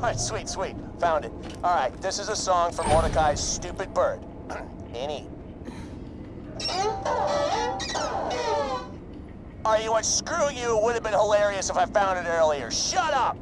Alright, sweet, sweet. Found it. All right, this is a song for Mordecai's Stupid Bird. Any. Are you know what? Screw you. It would have been hilarious if I found it earlier. Shut up!